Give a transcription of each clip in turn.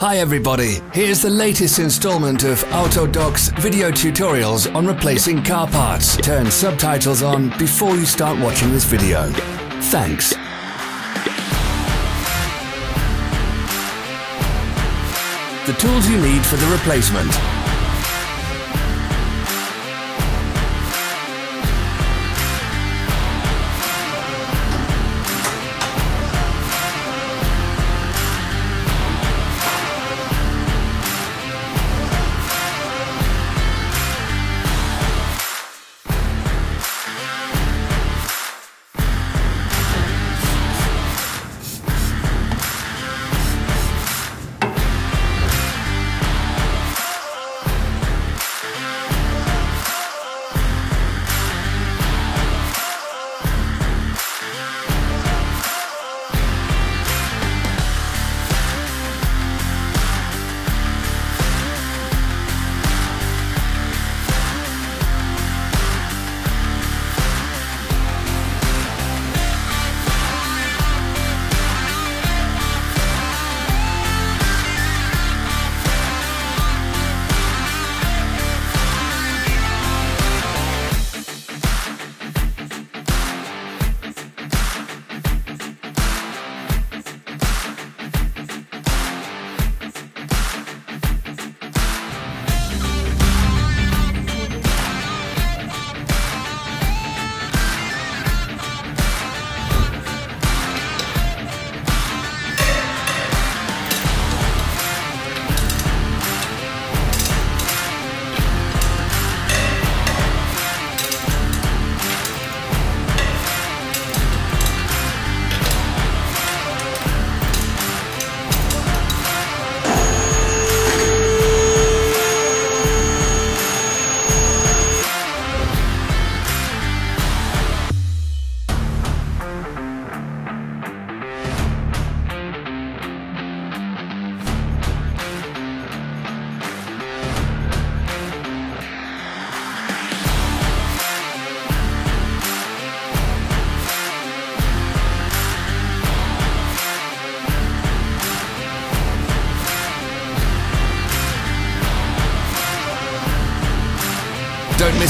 Hi everybody, here's the latest installment of Autodoc's video tutorials on replacing car parts. Turn subtitles on before you start watching this video. Thanks. The tools you need for the replacement.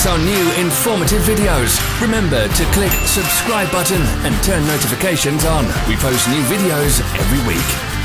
Our new informative videos. Remember to click subscribe button and turn notifications on. We post new videos every week.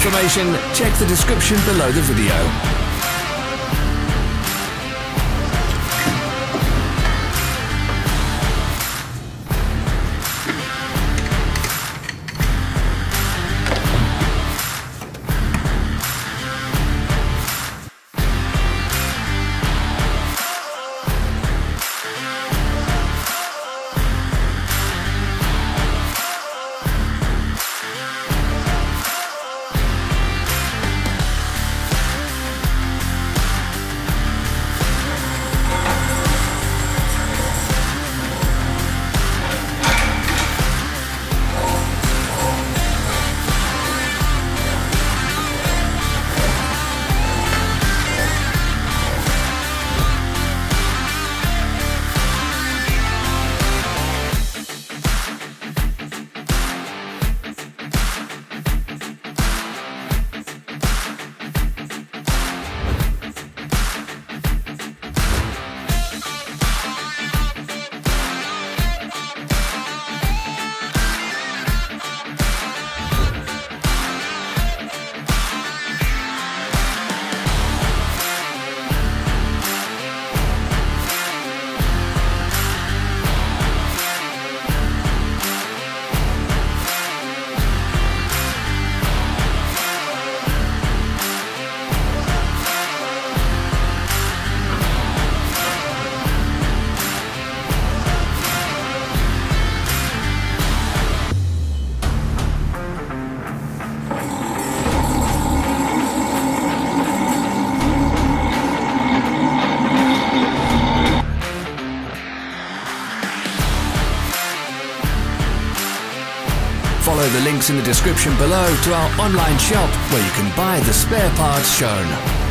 Information, check the description below the video. Follow the links in the description below to our online shop where you can buy the spare parts shown.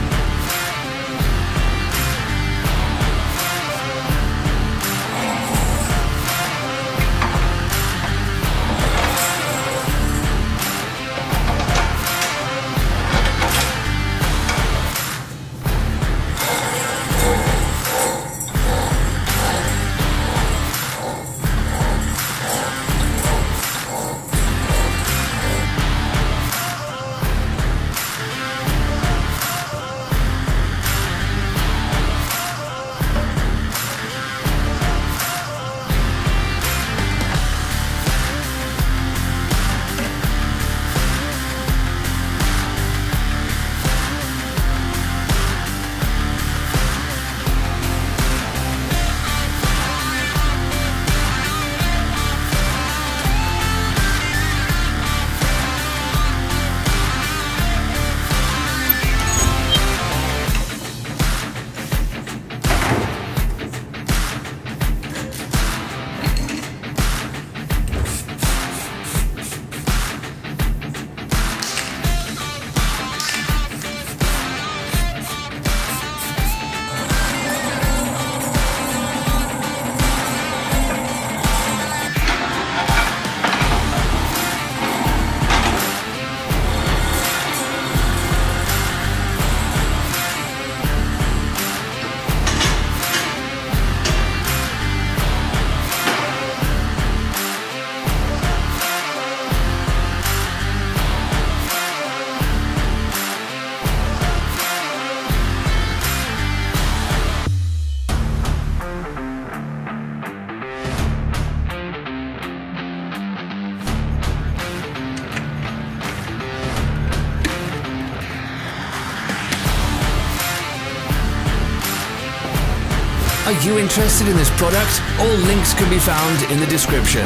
You interested in this product? All links can be found in the description.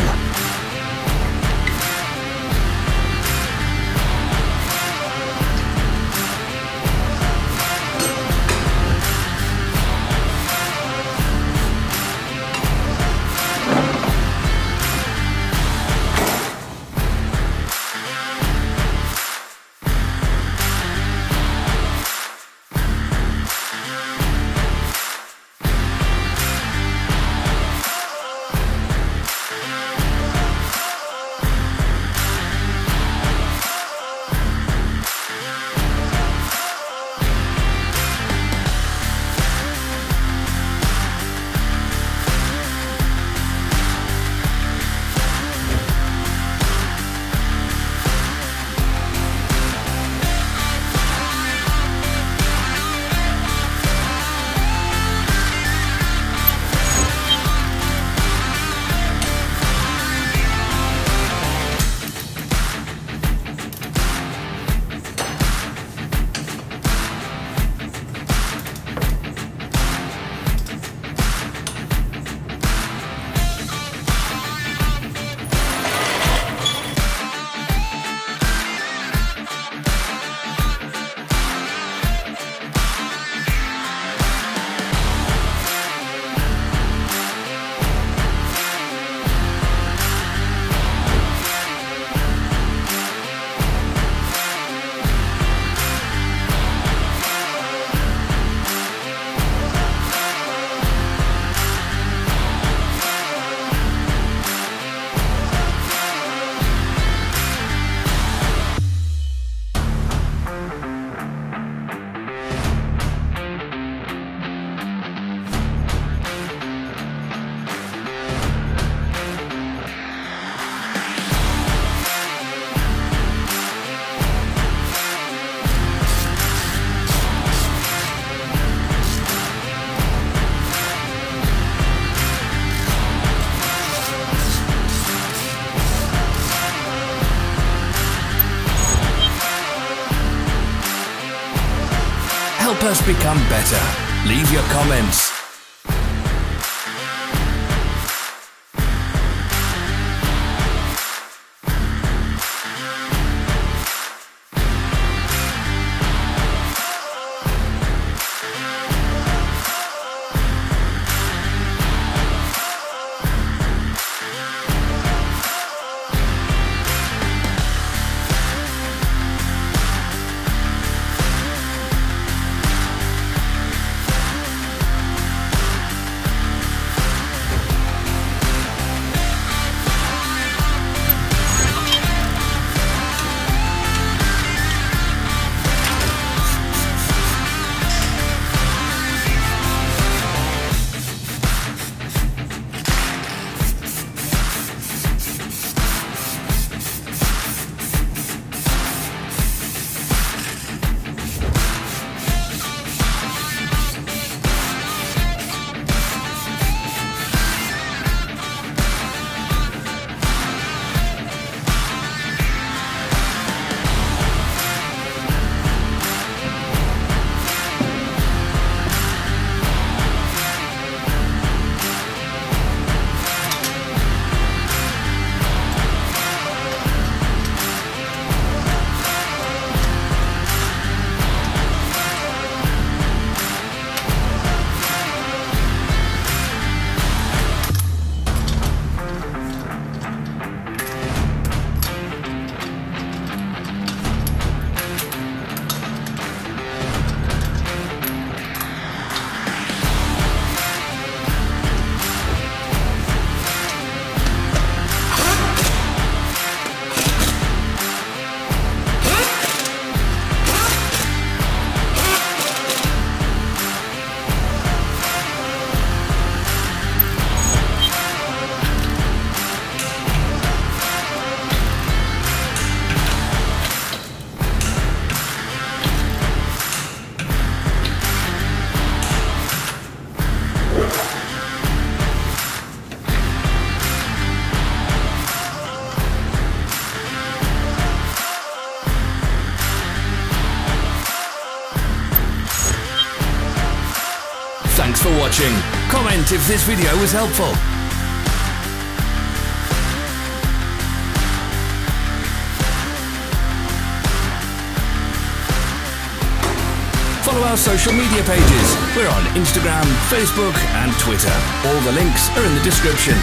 Help us become better. Leave your comments. For watching. Comment if this video was helpful. Follow our social media pages. We're on Instagram, Facebook, and Twitter. All the links are in the description.